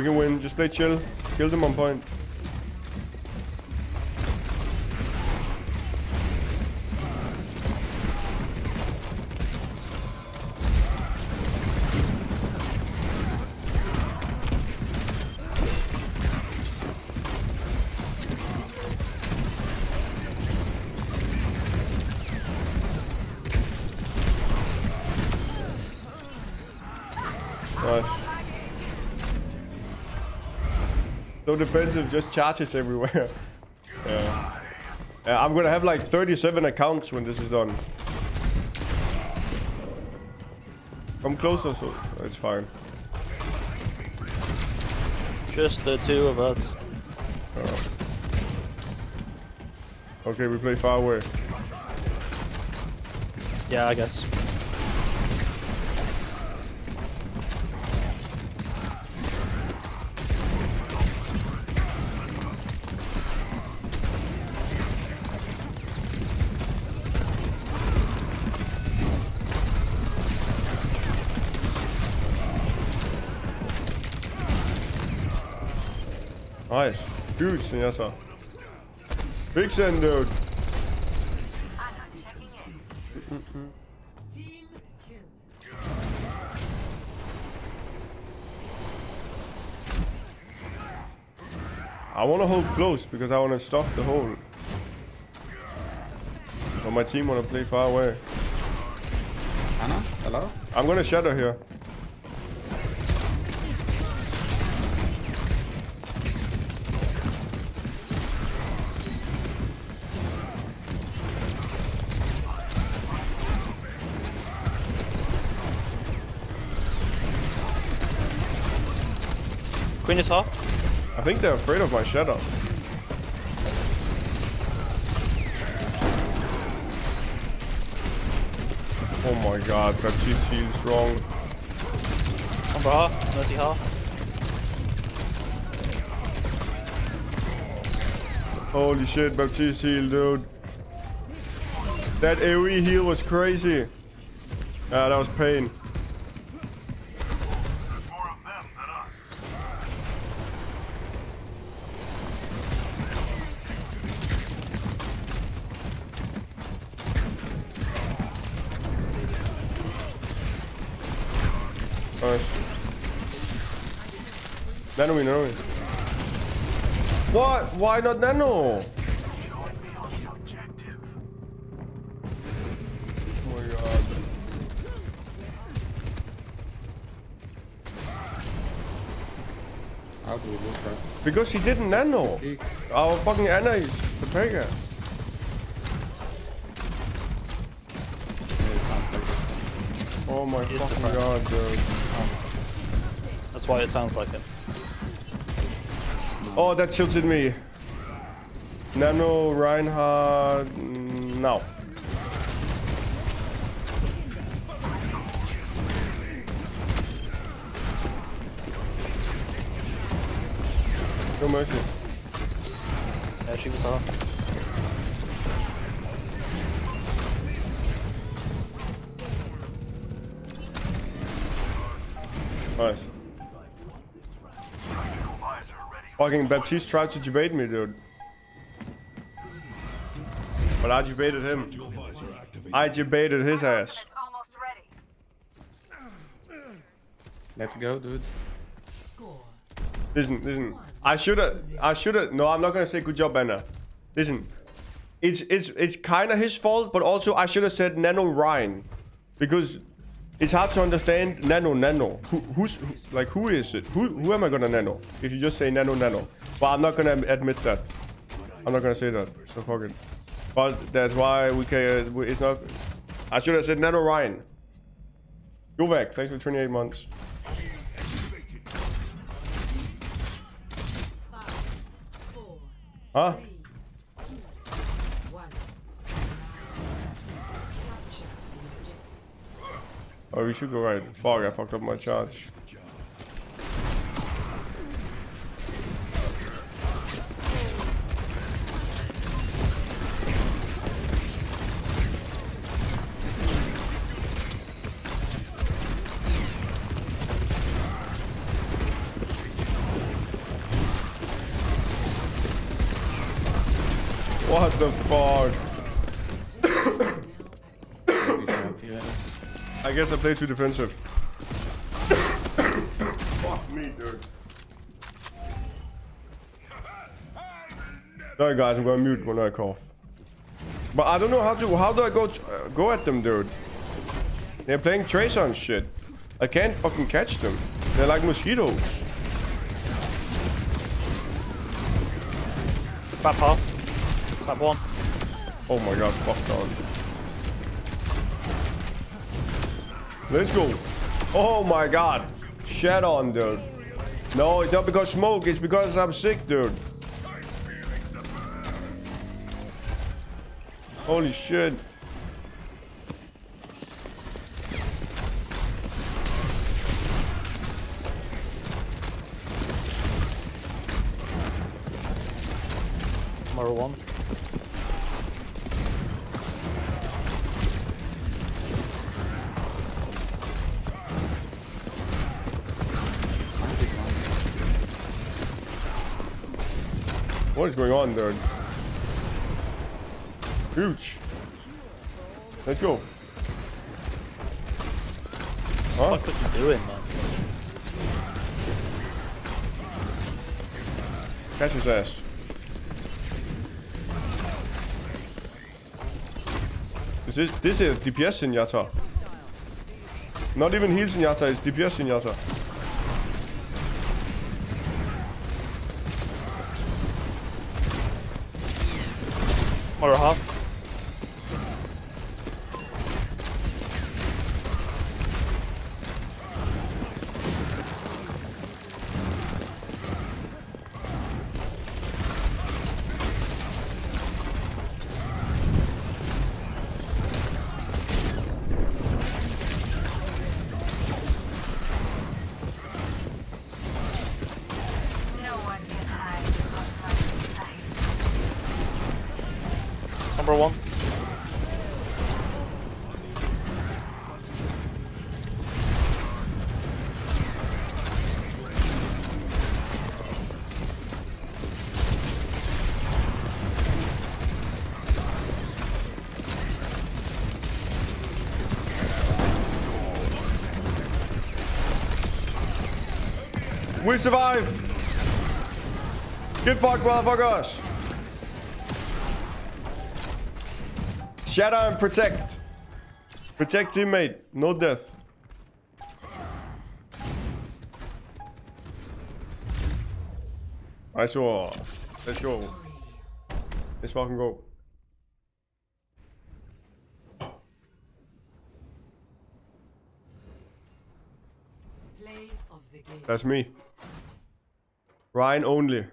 We can win. Just play chill. Kill them on point. Nice. So defensive, just charges everywhere. yeah. I'm gonna have like 37 accounts when this is done. Come closer, so it's fine. Just the two of us. Oh. Okay, we play far away. Yeah, I guess. Nice. Huge, Zenyatta. Big send, dude. I want to hold close because I want to stuff the hole. But my team want to play far away. Ana, hello? I'm gonna shatter here. Queen is half. I think they're afraid of my shatter. Oh my god, Baptiste feels strong. On for half. Mercy half. Holy shit, Baptiste heal, dude. That AoE heal was crazy. Ah, that was pain. More of them than us. Nice. Nano me, nano me. What? Why not nano? Join me on the objective. My god. How do we look at Because he didn't nano. Our fucking Ana is the beggar. Oh my is the fucking god, dude. That's why it sounds like it. Oh, that tilted me. Nano, Reinhardt, mm, now. No mercy. Yeah, she was half. Nice. Fucking Baptiste tried to debate me, dude. But I debated him. I debated his ass. Let's go, dude. Listen, listen. I should have. I should have. No, I'm not gonna say good job, Ana. Listen, it's it's it's kind of his fault, but also I should have said Nano Rein, because it's hard to understand Nano Nano. Who, who's who, like who is it? Who who am I gonna Nano? If you just say Nano Nano, but I'm not gonna admit that. I'm not gonna say that. So fuck it. But that's why we can. It's not. I should have said Nano Rein. Govek, thanks for 28 months. Huh? Oh, we should go right. Fog, I fucked up my charge. What the fuck? Maybe shot here. I guess I played too defensive. Fuck me, dude. Sorry guys, I'm gonna mute when I cough. But I don't know how to. How do I go uh, go at them, dude? They're playing Tracer and shit. I can't fucking catch them. They're like mosquitoes. Trap half. Trap one. Oh my god, fuck on. Let's go. Oh my god. Shat on, dude. No, it's not because smoke, it's because I'm sick, dude. Holy shit. Tomorrow one. What is going on, dude? Huge. Let's go. Huh? What was he doing, man? Catch his ass. This is this is DPS Zenyatta. Not even heal Zenyatta, it's DPS Zenyatta. Tomorrow half. We survived! Get fucked, motherfuckers! Shatter and protect. Protect teammate, no death. I saw. Let's go. Let's fucking go. Play of the game. That's me. Rein only.